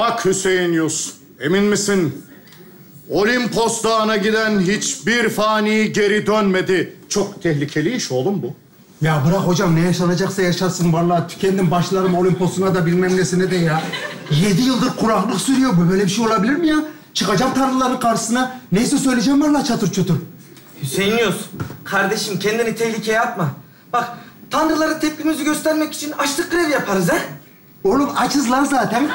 Bak Hüseyin Yus, emin misin? Olimpos Dağı'na giden hiçbir fani geri dönmedi. Çok tehlikeli iş oğlum bu. Ya bırak hocam ne yaşanacaksa yaşasın. Vallahi tükendim başlarım Olimpos'una da bilmem nesine de ya. Yedi yıldır kuraklık sürüyor. Bu Böyle bir şey olabilir mi ya? Çıkacağım tanrıların karşısına. Neyse söyleyeceğim vallahi çatır çutur. Hüseyin Yunus, kardeşim kendini tehlikeye atma. Bak, tanrılara tepkimizi göstermek için açlık grevi yaparız ha? Oğlum açız lan zaten.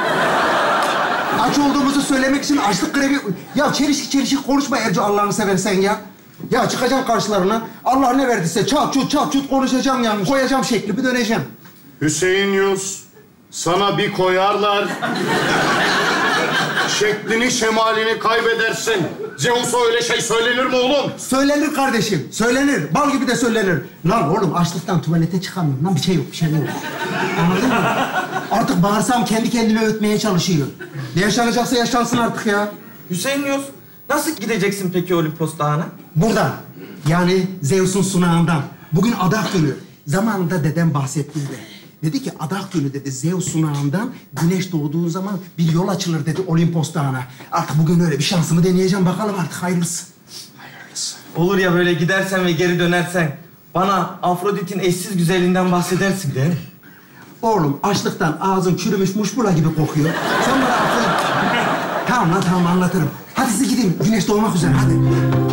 Aç olduğumuzu söylemek için açlık grevi... Ya çelişki çelişki konuşma Ercü Allah'ını seversen ya. Ya çıkacağım karşılarına. Allah ne verdiyse çat çut çat çut konuşacağım yani. Koyacağım şeklimi döneceğim. Hüseyin Yus, sana bir koyarlar. Şeklini şemalini kaybedersin. Zeus'a öyle şey söylenir mi oğlum? Söylenir kardeşim, söylenir. Bal gibi de söylenir. Lan oğlum açlıktan tuvalete çıkamıyorum. Lan bir şey yok, bir şey yok. Anladın mı? Artık bağırsam kendi kendime ötmeye çalışıyor. Ne yaşanacaksa yaşansın artık ya. Hüseyin Yunus, nasıl gideceksin peki Olimpos Dağı'na? Buradan. Yani Zeus'un sunağından. Bugün adak günü. Zamanında dedem bahsettiydi. Dedi ki adak günü dedi Zeus sunağından güneş doğduğu zaman bir yol açılır dedi Olimpos Dağı'na. Artık bugün öyle bir şansımı deneyeceğim. Bakalım artık hayırlısı. Olur ya böyle gidersen ve geri dönersen, bana Afrodit'in eşsiz güzelliğinden bahsedersin mi? Oğlum açlıktan ağzın çürümüş muşmula gibi kokuyor. Sen bana akıl... tamam lan tamam anlatırım. Hadi siz gidin. Güneş doğmak üzere hadi.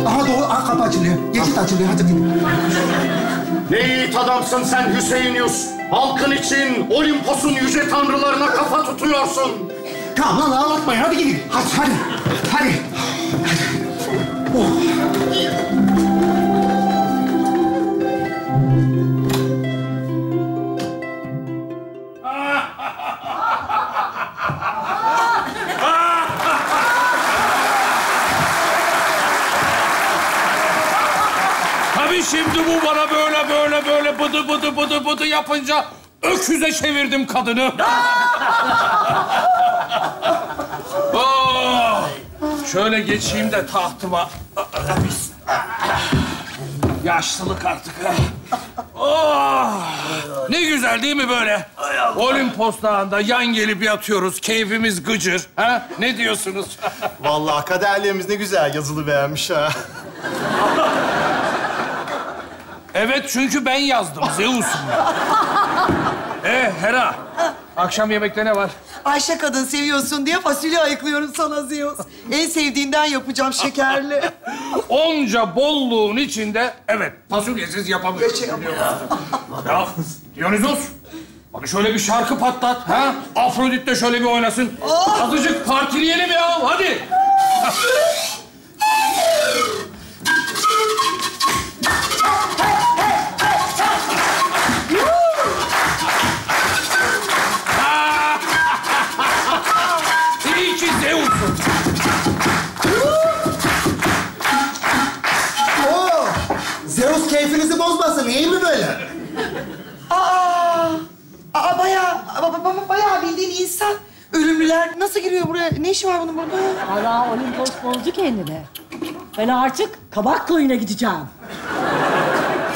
Aha doğu, aha kapı açılıyor. Geçit açılıyor hadi gidin. Ne yiğit adamsın sen Hüseyin Yus. Halkın için Olimpos'un yüce tanrılarına kafa tutuyorsun. Tamam lan ağlatmayın hadi gidin. Hadi hadi. Hadi. Tabii bıdı bıdı yapınca öküze çevirdim kadını. Oh! Şöyle geçeyim de tahtıma. Yaşlılık artık. Oh! Ne güzel değil mi böyle? Olimpos Dağı'nda yan gelip yatıyoruz. Keyfimiz gıcır. Ha? Ne diyorsunuz? Vallahi kaderlerimiz ne güzel yazılı beğenmiş ha. Evet çünkü ben yazdım. Zeus'um ben. Ee Hera, akşam yemekte ne var? Ayşe kadın seviyorsun diye fasulye ayıklıyorum sana Zeus. En sevdiğinden yapacağım şekerli. Onca bolluğun içinde evet fasulyesiz yapamıyorum. ya Dionysos, hadi şöyle bir şarkı patlat. Ha? Afrodit de şöyle bir oynasın. Azıcık partileyelim ya, hadi. Nasıl giriyor buraya? Ne işi var bunun burada? Valla Olimpos bozdu kendini. Ben artık kabak koyuna gideceğim.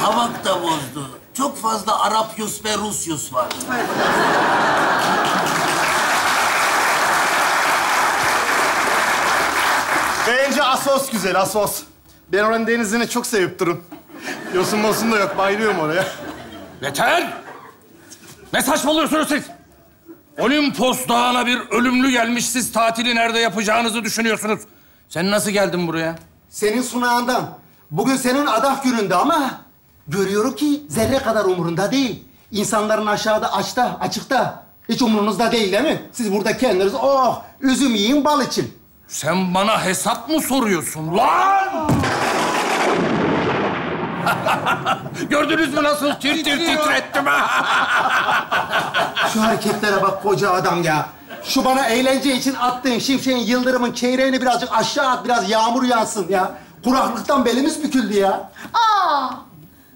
Havak da bozdu. Çok fazla Arapyus ve Rusyus var. Bence Asos güzel, Asos. Ben oranın denizini çok sevip durun. Yosun mosun da yok, bayılıyorum oraya. Yeter! Ne saçmalıyorsunuz siz? Olimpos Dağı'na bir ölümlü gelmiş. Siz tatili nerede yapacağınızı düşünüyorsunuz. Sen nasıl geldin buraya? Senin sunağından. Bugün senin adak gününde ama görüyorum ki zerre kadar umurunda değil. İnsanların aşağıda açta, açıkta. Hiç umurunuzda değil değil mi? Siz burada kendiniz oh üzüm yiyin bal için. Sen bana hesap mı soruyorsun lan? Gördünüz mü nasıl tir tir titrettim ha? Şu hareketlere bak koca adam ya. Şu bana eğlence için attığın şimşeğin yıldırımın çeyreğini birazcık aşağı at, biraz yağmur yağsın ya. Kuraklıktan belimiz büküldü ya. Aa!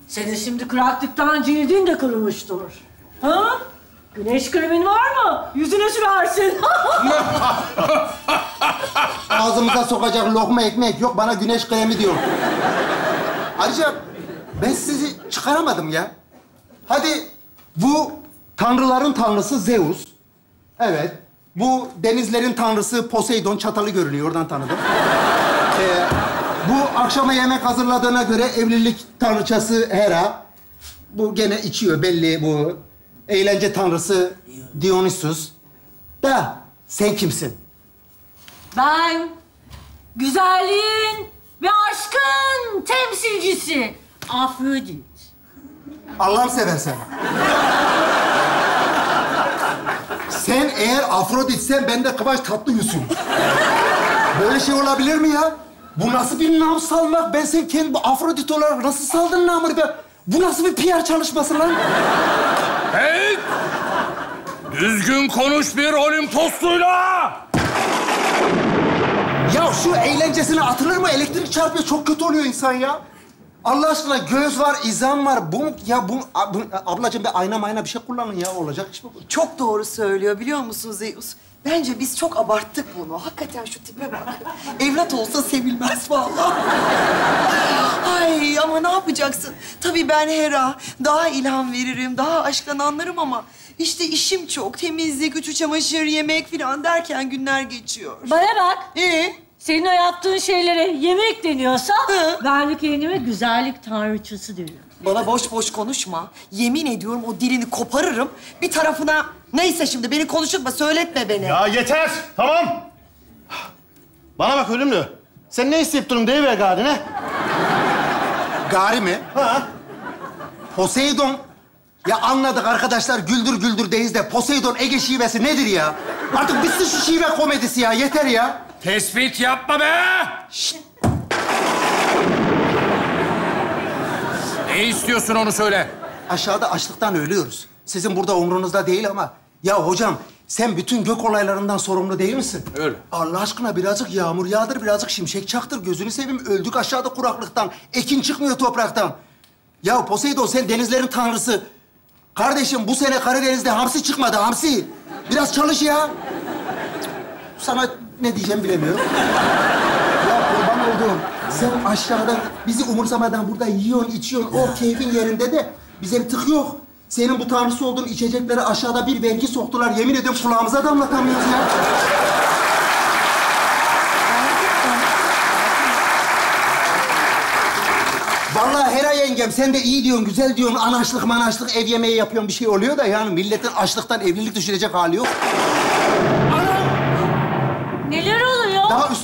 Senin şimdi kuraklıktan cildin de kurumuştur. Ha? Güneş kremin var mı? Yüzüne sürersin. Ağzımıza sokacak lokma ekmek yok, bana güneş kremi diyor. Ayrıca ben sizi çıkaramadım ya. Hadi bu tanrıların tanrısı Zeus. Evet. Bu denizlerin tanrısı Poseidon çatalı görünüyor. Oradan tanıdım. Ee, bu akşama yemek hazırladığına göre evlilik tanrıçası Hera. Bu gene içiyor belli bu. Eğlence tanrısı Dionysus. Da sen kimsin? Ben güzelliğin ve aşkın temsilcisi Afrodit. Allah'ını seversen. Sen eğer Afroditsen ben de Kıvanç Tatlıgül'sün. Böyle şey olabilir mi ya? Bu nasıl bir nam salmak? Ben sen kendi Afrodit olarak nasıl saldın namını be? Bu nasıl bir PR çalışması lan? Hey! Düzgün konuş bir Olimposluyla! Ya şu eğlencesine atılır mı? Elektrik çarpıyor. Çok kötü oluyor insan ya. Allah aşkına göz var, izan var. Bu ya bu, bu ablacığım bir ayna mayna bir şey kullanın ya. Olacak iş mi bu? Çok doğru söylüyor biliyor musun Zeus? Bence biz çok abarttık bunu. Hakikaten şu tipe bak. Evlat olsa sevilmez vallahi. Ay ama ne yapacaksın? Tabii ben Hera. Daha ilham veririm, daha aşktan anlarım ama... işte işim çok. Temizlik, ütü, çamaşır, yemek falan derken günler geçiyor. Bana bak. Ee? Senin o yaptığın şeylere yemek deniyorsa Hı. ben de kendime güzellik tanrıçısı diyorum. Bana boş boş konuşma. Yemin ediyorum o dilini koparırım. Bir tarafına... Neyse şimdi beni konuşutma, söyletme beni. Ya yeter, tamam. Bana bak ölümlü. Sen ne isteyip durun deyiver gari ne? Gari mi? Ha? Poseidon. Ya anladık arkadaşlar güldür güldür deyiz de Poseidon Ege şivesi nedir ya? Artık bitsin şu şive komedisi ya yeter ya. Tespit yapma be! Ne istiyorsun onu söyle. Aşağıda açlıktan ölüyoruz. Sizin burada umrunuzda değil ama. Ya hocam sen bütün gök olaylarından sorumlu değil misin? Öyle. Allah aşkına birazcık yağmur yağdır, birazcık şimşek çaktır. Gözünü seveyim öldük aşağıda kuraklıktan. Ekin çıkmıyor topraktan. Ya Poseidon sen denizlerin tanrısı. Kardeşim bu sene Karadeniz'de hamsi çıkmadı hamsi. Biraz çalış ya. Sana ne diyeceğim bilemiyorum. Ya kurban olduğum. Sen aşağıda bizi umursamadan burada yiyorsun, içiyorsun. O keyfin yerinde de bize bir tık yok. Senin bu tanrısı olduğun içeceklere aşağıda bir vergi soktular. Yemin ediyorum kulağımıza damlatamıyoruz ya. Vallahi Hera yengem sen de iyi diyorsun, güzel diyorsun. Anaçlık manaçlık ev yemeği yapıyorsun bir şey oluyor da yani milletin açlıktan evlilik düşürecek hali yok.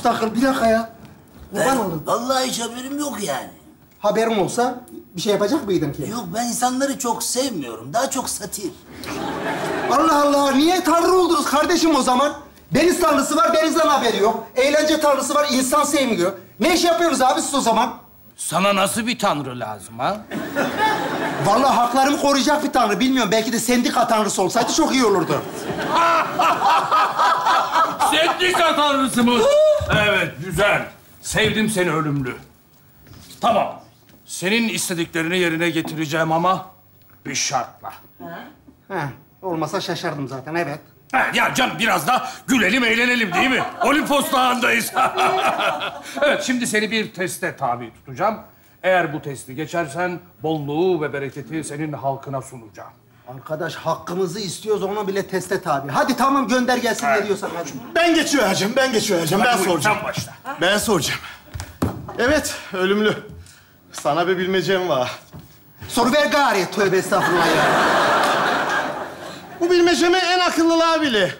Takıl bir dakika ya. Kurban oldum. Vallahi hiç haberim yok yani. Haberim olsa bir şey yapacak mıydın ki? Yok ben insanları çok sevmiyorum. Daha çok satir. Allah Allah, niye tanrı oldunuz kardeşim o zaman? Deniz tanrısı var, denizden haberi yok. Eğlence tanrısı var, insan sevmiyor. Ne iş yapıyoruz abi siz o zaman? Sana nasıl bir tanrı lazım ha? Vallahi haklarımı koruyacak bir tanrı. Bilmiyorum, belki de sendika tanrısı olsaydı çok iyi olurdu. Sendika tanrısı mı? evet, güzel. Sevdim seni ölümlü. Tamam. Senin istediklerini yerine getireceğim ama bir şartla. Heh, olmasa şaşardım zaten, evet. Ha, ya canım biraz da gülelim, eğlenelim değil mi? Olimpos Dağı'ndayız. evet, şimdi seni bir teste tabi tutacağım. Eğer bu testi geçersen bolluğu ve bereketi senin halkına sunacağım. Arkadaş hakkımızı istiyoruz, onu bile teste tabi. Hadi tamam gönder gelsin ne diyorsan hadi. Ben ben geçivereceğim. Ben Hadi buyur, soracağım. sen başla. Ben soracağım. Evet, ölümlü. Sana bir bilmecem var. Soru ver gari, tövbe estağfurullah ya. Bu bilmecemi en akıllılar bile.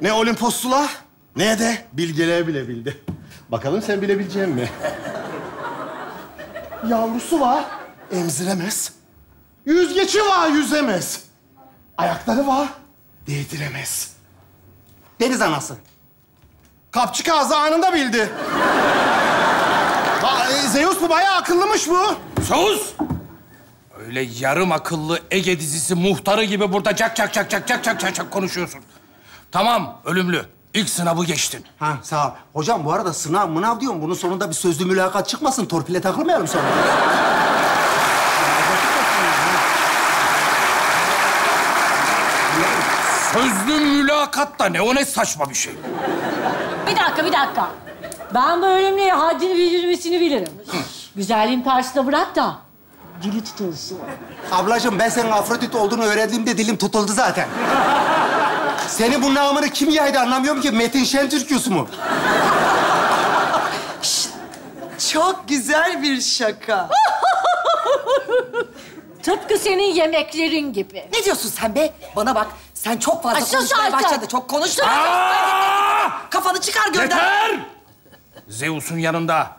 Ne Olimposlular, ne de bilgeler bile bildi. Bakalım sen bilebilecek mi? Yavrusu var, emziremez. Yüzgeci var, yüzemez. Ayakları var, değdiremez. Deniz anası. Kapçık ağzı anında bildi. E, Zeus bu bayağı akıllımış bu. Zeus! Öyle yarım akıllı Ege dizisi muhtarı gibi burada cak cak cak cak cak cak cak konuşuyorsun. Tamam ölümlü. İlk sınavı geçtin. Ha sağ ol. Hocam bu arada sınav mınav diyorum. Bunun sonunda bir sözlü mülakat çıkmasın. Torpile takılmayalım sonra. Sözlü mülakat da ne? O ne saçma bir şey. Bir dakika, bir dakika. Ben bu ölümlüye haddini bildirmesini bilirim. Güzelliğin karşısında bırak da dili tutulsun. Ablacığım ben senin Afrodit olduğunu öğrendiğimde dilim tutuldu zaten. Seni bu namını kim yaydı anlamıyorum ki. Metin Şentürk'üs mu? Çok güzel bir şaka. Tıpkı senin yemeklerin gibi. Ne diyorsun sen be? Bana bak. Sen çok fazla Ay, sus konuşmaya artık. başladın. Çok konuştun. Aa! Kafanı çıkar gönder. Yeter! Zeus'un yanında.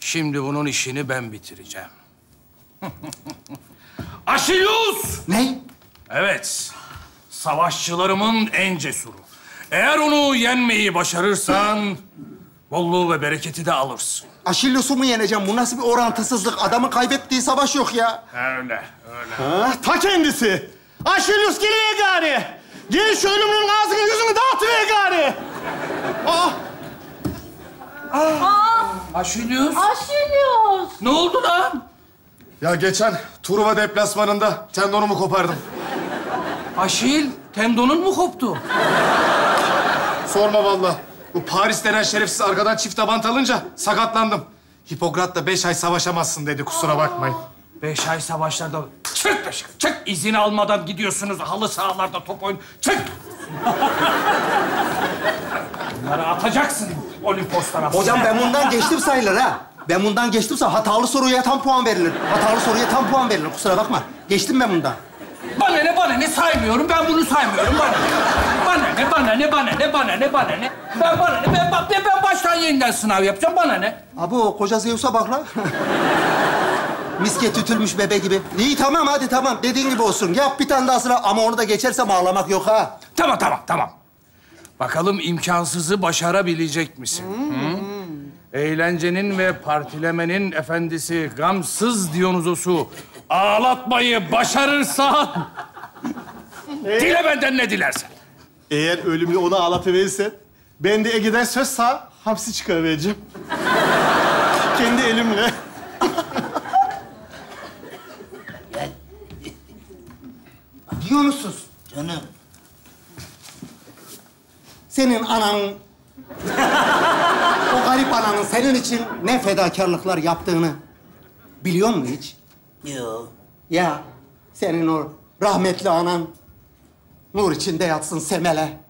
Şimdi bunun işini ben bitireceğim. Aşilius! Ne? Evet. Savaşçılarımın en cesuru. Eğer onu yenmeyi başarırsan... ...bolluğu ve bereketi de alırsın. Aşillos'u mu yeneceğim? Bu nasıl bir orantısızlık? Adamın kaybettiği savaş yok ya. Öyle, öyle. Ha, ta kendisi. Aşilius geliyor gari. Gel şu ölümünün ağzını yüzünü dağıtıver gari. Aa, Aşilius? Aşilios. Ne oldu lan? Ya geçen Truva deplasmanında tendonumu kopardım. Aşil, tendonun mu koptu? Sorma vallahi. Bu Paris denen şerefsiz arkadan çift tabant alınca sakatlandım. Hipokrat da beş ay savaşamazsın dedi kusura bakmayın. Beş ay savaşlarda... Çık dışarı, çık! İzin almadan gidiyorsunuz halı sahalarda top oyun. Çık! Bunları atacaksın Olimpos'tan aslında. Hocam ben bundan geçtim sayılır ha. Ben bundan geçtim sayılır. Hatalı soruya tam puan verilir. Hatalı soruya tam puan verilir. Kusura bakma. Geçtim ben bundan. Bana ne, bana ne saymıyorum. Ben bunu saymıyorum. Bana ne? Bana ne, bana ne, bana ne, bana ne, bana ne? Ben bana ne, ben, ben, ben baştan yeniden sınav yapacağım. Bana ne? Abi o koca Zeus'a bak lan. Misket tütülmüş bebe gibi. İyi tamam hadi tamam. Dediğin gibi olsun. Yap bir tane daha sıra ama onu da geçersem ağlamak yok ha. Tamam, tamam, tamam. Bakalım imkansızı başarabilecek misin? Hı? Eğlencenin ve partilemenin efendisi gamsız Dionysos'u ağlatmayı başarırsan... Dile benden ne dilersen. eğer ölümlü onu ağlatıverirsen... ...ben de Ege'den söz sağ hapsi çıkarıvereceğim. Kendi elimle. Dionysus. Canım. Senin ananın... o garip ananın senin için ne fedakarlıklar yaptığını biliyor musun hiç? Yo. Ya senin o rahmetli anan nur içinde yatsın Semel'e.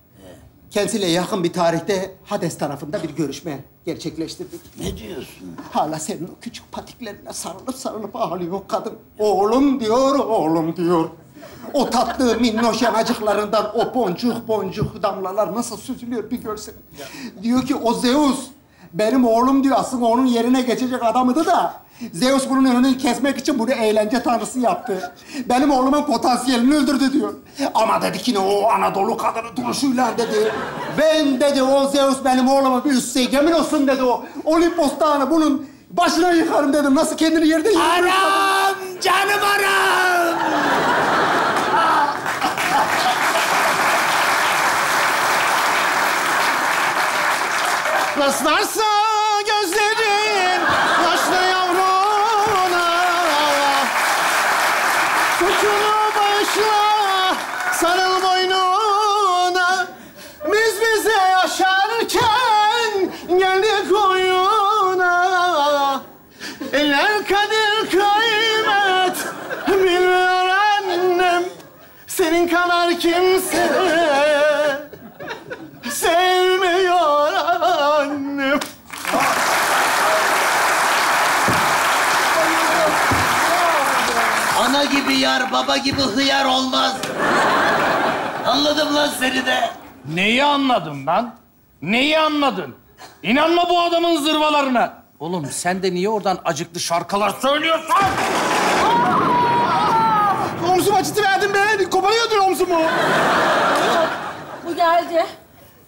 Kendisiyle yakın bir tarihte Hades tarafında bir görüşme gerçekleştirdik. Ne diyorsun? Hala senin o küçük patiklerine sarılıp sarılıp ağlıyor kadın. Oğlum diyor, oğlum diyor. O tatlı minnoş yanacıklarından o boncuk boncuk damlalar nasıl süzülüyor bir görsen. Diyor ki o Zeus benim oğlum diyor aslında onun yerine geçecek adamıydı da Zeus bunun önünü kesmek için bunu eğlence tanrısı yaptı. Benim oğlumun potansiyelini öldürdü diyor. Ama dedi ki ne o Anadolu kadını duruşuyla dedi. Ben dedi o Zeus benim oğlumu bir üstse egemen olsun dedi o. Olimpos dağını bunun başına yıkarım dedim. Nasıl kendini yerde yıkarım? Anam! Canım anam! Rastlarsa Senin kadar kimse sevmiyor annem. Ana gibi yar, baba gibi hıyar olmaz. Anladım lan seni de. Neyi anladın lan? Neyi anladın? İnanma bu adamın zırvalarına. Oğlum sen de niye oradan acıklı şarkılar söylüyorsun? Omzum acıtı verdin be. Koparıyordun omzumu. Bu geldi.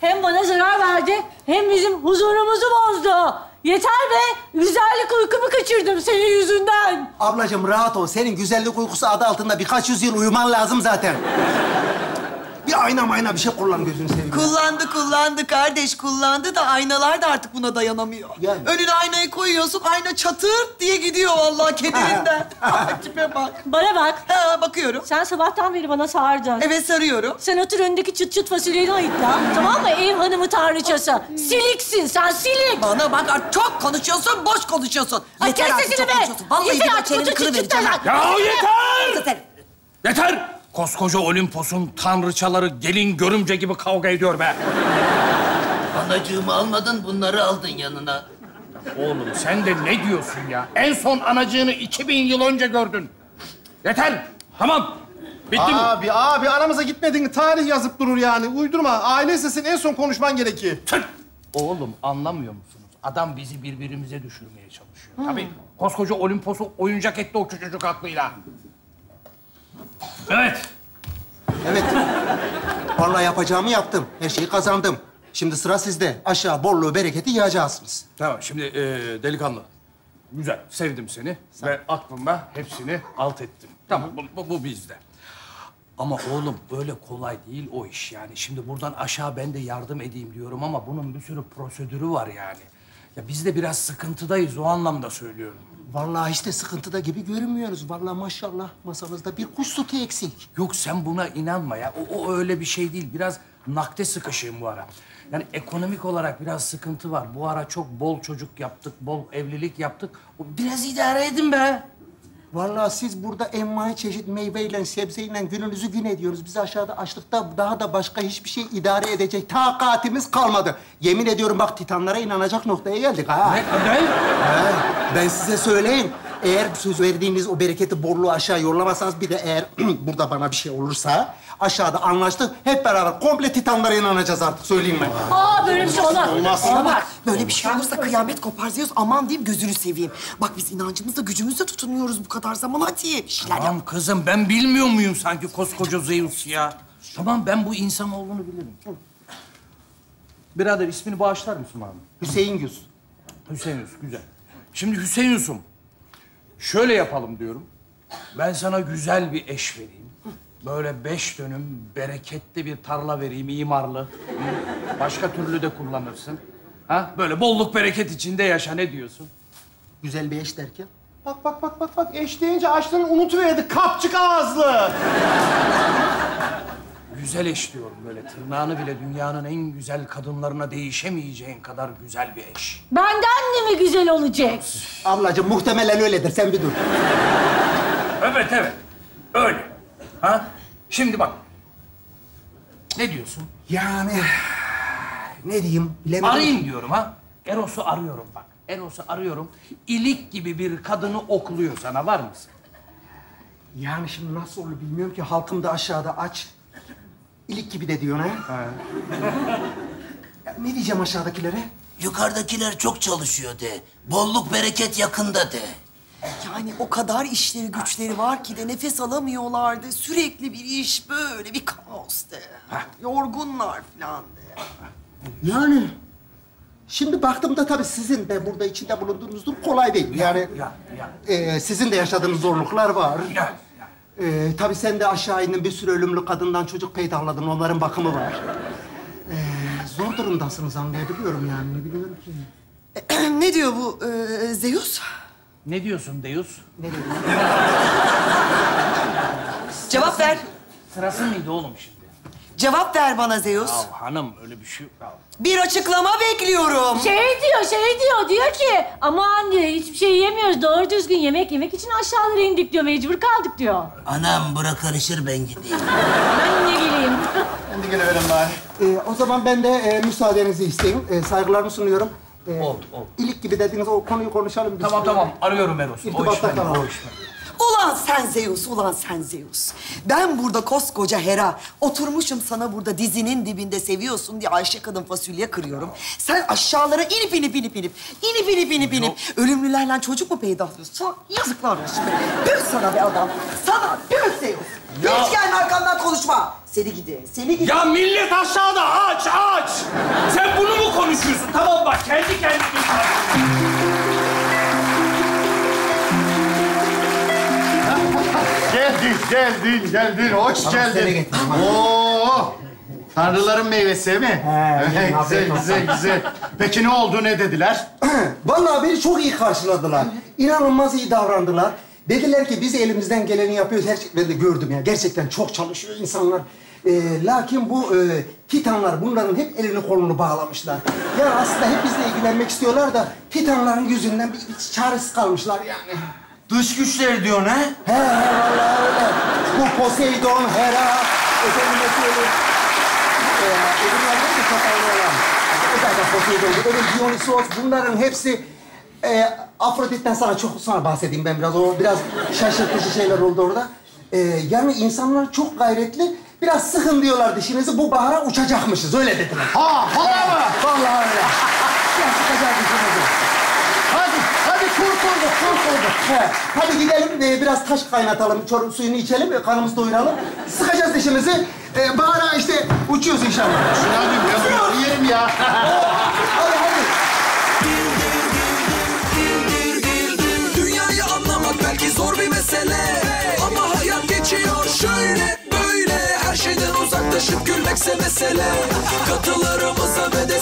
Hem bana zarar verdi, hem bizim huzurumuzu bozdu. Yeter be! Güzellik uykumu kaçırdım senin yüzünden. Ablacığım rahat ol. Senin güzellik uykusu adı altında birkaç yüzyıl uyuman lazım zaten. Bir ayna mayna bir şey kullan gözünü seveyim. Kullandı kullandı kardeş kullandı da aynalar da artık buna dayanamıyor. Yani. Önüne aynayı koyuyorsun ayna çatır diye gidiyor vallahi kederinden. Tipe bak. Bana bak. Ha bakıyorum. Sen sabahtan beri bana sağırdın. Evet sarıyorum. Sen otur önündeki çıt çıt fasulyeni ayıkla. tamam mı? Ev hanımı tanrıçası. Siliksin sen silik. Bana bak artık çok konuşuyorsun, boş konuşuyorsun. Ay, Yeter kes artık sesini çok be! konuşuyorsun. Vallahi Yeter bir artık, çeneni otur, çıt çıt kırıvereceğim. lan. ha. Ya yeter! Yeter. Yeter! Koskoca Olimpos'un tanrıçaları gelin görümce gibi kavga ediyor be. Anacığımı almadın, bunları aldın yanına. Oğlum sen de ne diyorsun ya? En son anacığını 2000 yıl önce gördün. Yeter. Tamam. Bitti mi? Abi, abi aramıza gitmediğini tarih yazıp durur yani. Uydurma. Aile sesin en son konuşman gerekir. Tüh! Oğlum anlamıyor musunuz? Adam bizi birbirimize düşürmeye çalışıyor. Tabii koskoca Olimpos'u oyuncak etti o küçücük aklıyla. Evet. Evet. Vallahi yapacağımı yaptım. Her şeyi kazandım. Şimdi sıra sizde. Aşağı bolluğu, bereketi yiyeceksiniz. Tamam şimdi e, delikanlı. Güzel. Sevdim seni ve aklımda hepsini alt ettim. Tamam bu, bu, bu bizde. Ama oğlum böyle kolay değil o iş yani. Şimdi buradan aşağı ben de yardım edeyim diyorum ama bunun bir sürü prosedürü var yani. Ya biz de biraz sıkıntıdayız o anlamda söylüyorum. Vallahi işte sıkıntıda gibi görünmüyoruz. Vallahi maşallah masamızda bir kuş sütü eksik. Yok sen buna inanma ya. O, o öyle bir şey değil. Biraz nakde sıkışığım bu ara. Yani ekonomik olarak biraz sıkıntı var. Bu ara çok bol çocuk yaptık, bol evlilik yaptık. Biraz idare edin be. Vallahi siz burada envai çeşit meyveyle, sebzeyle gününüzü gün ediyoruz. Biz aşağıda açlıkta daha da başka hiçbir şey idare edecek takatimiz kalmadı. Yemin ediyorum bak titanlara inanacak noktaya geldik ha. Ne? Ne? Ha, ben size söyleyeyim. Eğer söz verdiğiniz o bereketi borluğu aşağı yollamazsanız bir de eğer burada bana bir şey olursa aşağıda anlaştık. Hep beraber komple titanlara inanacağız artık söyleyeyim ben. Aa böyle bir şey olmaz. Olmaz. Bana bak, böyle bir şey olursa kıyamet kopar Zeus. Aman diyeyim gözünü seveyim. Bak biz inancımızla gücümüzle tutunuyoruz bu kadar zaman. Hadi bir şeyler yap. Tamam kızım ben bilmiyor muyum sanki koskoca Zeus ya? Tamam ben bu insanoğlunu bilirim. Birader ismini bağışlar mısın bana? Hüseyin Güz. Hüseyin Yusuf, güzel. Şimdi Hüseyin Yusuf, şöyle yapalım diyorum. Ben sana güzel bir eş vereyim. Böyle beş dönüm bereketli bir tarla vereyim, imarlı. Başka türlü de kullanırsın. Ha? Böyle bolluk bereket içinde yaşa, ne diyorsun? Güzel bir eş derken. Bak bak bak bak bak eş deyince açlığını unutuverdi. Kapçık ağızlı. Güzel eş diyorum böyle. Tırnağını bile dünyanın en güzel kadınlarına değişemeyeceğin kadar güzel bir eş. Benden de mi güzel olacak? Ablacığım muhtemelen öyledir. Sen bir dur. Evet, evet. Öyle. Ha? Şimdi bak. Ne diyorsun? Yani ne diyeyim bilemedim. Arayayım diyorum ha. Eros'u arıyorum bak. Eros'u arıyorum. İlik gibi bir kadını okluyor sana. Var mısın? Yani şimdi nasıl olur bilmiyorum ki halkım da aşağıda aç. İlik gibi de diyorsun ha? Ya ne diyeceğim aşağıdakilere? Yukarıdakiler çok çalışıyor de. Bolluk bereket yakında de. Yani o kadar işleri güçleri var ki de nefes alamıyorlardı. Sürekli bir iş böyle bir kaos de. Yorgunlar falan de. Yani şimdi baktığımda tabii sizin de burada içinde bulunduğunuz durum kolay değil. Yani Ya, ya, e, sizin de yaşadığınız zorluklar var. ya. Ya. E, tabii sen de aşağı indin bir sürü ölümlü kadından çocuk peydahladın. Onların bakımı var. E, zor durumdasınız anlayabiliyorum yani. Ne biliyorum ki. ne diyor bu e, Zeus? Ne diyorsun Deus? Cevap ver. Sırası mıydı oğlum şimdi? Cevap ver bana Zeus. Ya hanım öyle bir şey... Ya. Bir açıklama bekliyorum. Şey diyor, şey diyor. Diyor ki aman diyor hiçbir şey yemiyoruz. Doğru düzgün yemek yemek için aşağılara indik diyor. Mecbur kaldık diyor. Anam bırak karışır ben gideyim. Ben ne bileyim. Şimdi geliverin bari. E, o zaman ben de e, müsaadenizi isteyeyim. E, saygılarımı sunuyorum. E, Oldu, oldu. İlik gibi dediğiniz o konuyu konuşalım biz. Tamam tamam arıyorum Eros'u. O iş İrtibatta kalalım. o iş. Ulan sen Zeus, ulan sen Zeus. Ben burada koskoca Hera. Oturmuşum sana burada dizinin dibinde seviyorsun diye Ayşe kadın fasulye kırıyorum. Sen aşağılara inip inip inip inip, inip inip inip inip. Ölümlülerle çocuk mu peydahlıyorsun? Sana yazıklar olsun be. Sana be adam. Sana püh Zeus. Hiç gelme arkamdan konuşma. Seni gidi, seni gidi. Ya millet aşağıda aç aç. Sen bunu mu konuşuyorsun? Tamam bak kendi kendine. Geldin, geldin. Hoş geldin. Oo! Tanrıların meyvesi mi? He, güzel, afiyet güzel, olsun. güzel, güzel. Peki ne oldu, ne dediler? Vallahi beni çok iyi karşıladılar. İnanılmaz iyi davrandılar. Dediler ki biz elimizden geleni yapıyoruz. Her şey, ben de gördüm ya. Gerçekten çok çalışıyor insanlar. Ee, lakin bu e, titanlar bunların hep elini kolunu bağlamışlar. Yani aslında hep bizle ilgilenmek istiyorlar da titanların yüzünden bir, bir çaresiz kalmışlar yani. Dış güçleri diyorsun ha? He he vallahi öyle. Bu Poseidon, Hera, efendime söyleyeyim. Ee, öbürler neydi olan? O da Poseidon, öbür Dionysos, bunların hepsi... E, Afrodit'ten sana çok sonra bahsedeyim ben biraz. O biraz şaşırtıcı şeyler oldu orada. Ee, yani insanlar çok gayretli. Biraz sıkın diyorlar dişinizi. Bu bahara uçacakmışız. Öyle dediler. Ha, hala mı? Vallahi öyle. Biraz sıkacağız dişimizi. Hadi, hadi kurtulduk. He, hadi gidelim, e, biraz taş kaynatalım, çor suyunu içelim, e, kanımızı doyuralım. Sıkacağız dişimizi. E, bahara işte uçuyoruz inşallah. Şuna bir yiyelim ya. Hadi, hadi. Dünyayı anlamak belki zor bir mesele Ama hayat geçiyor şöyle böyle Her şeyden uzaklaşıp gülmekse mesele Katılarımıza ve de